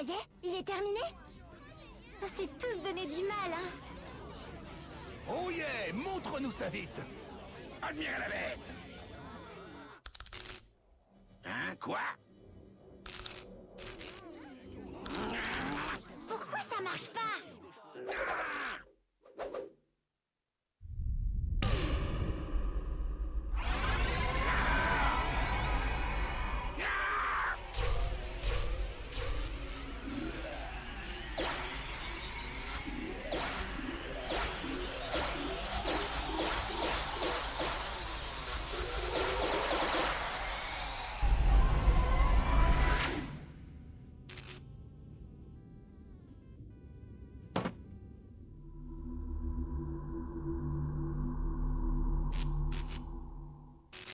Ça y est Il est terminé oh, On s'est tous donné du mal, hein. Oh yeah Montre-nous ça vite. Admirez la bête. Hein, quoi? Pourquoi ça marche pas? Ah!